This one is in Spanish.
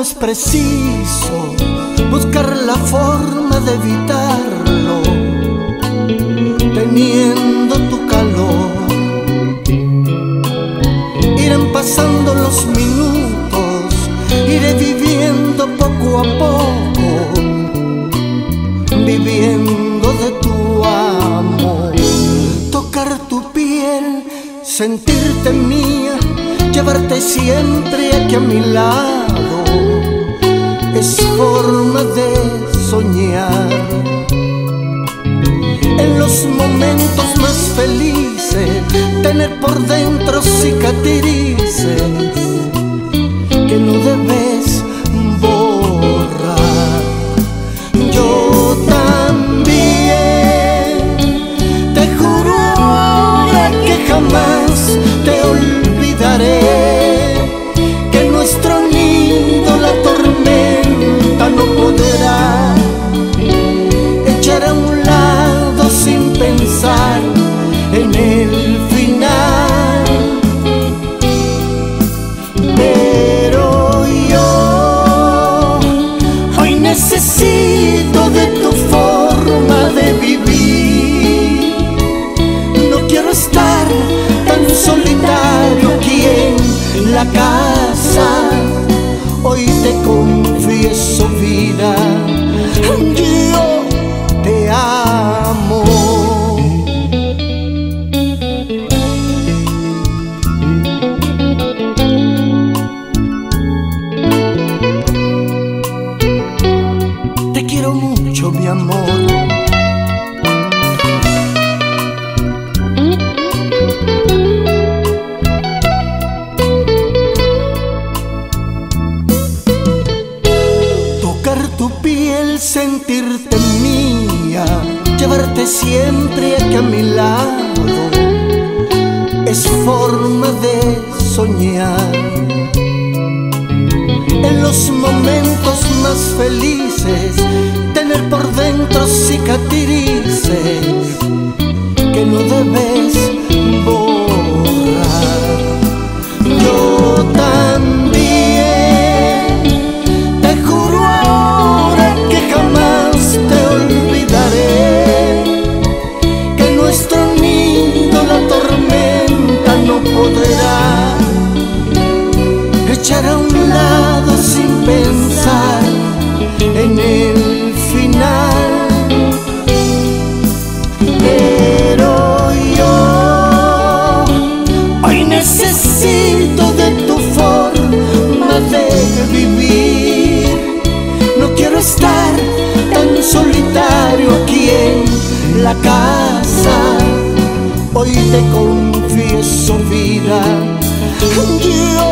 es preciso buscar la forma de evitarlo, teniendo tu calor. Irán pasando los minutos, iré viviendo poco a poco, viviendo de tu amor. Tocar tu piel, sentirte mía, llevarte siempre aquí a mi lado, es forma de soñar. En los momentos más felices, tener por dentro cicatrices que no debes borrar. Yo también te juro que jamás en el final. Pero yo hoy necesito de tu forma de vivir. No quiero estar tan solitario aquí en la casa. Hoy te confieso mi amor. Tocar tu piel, sentirte mía, llevarte siempre aquí a mi lado, es forma de soñar. En los momentos más felices, echar a un lado sin pensar en el final. Pero yo hoy necesito de tu forma de vivir. No quiero estar tan solitario aquí en la casa. Hoy te confieso vida, yo.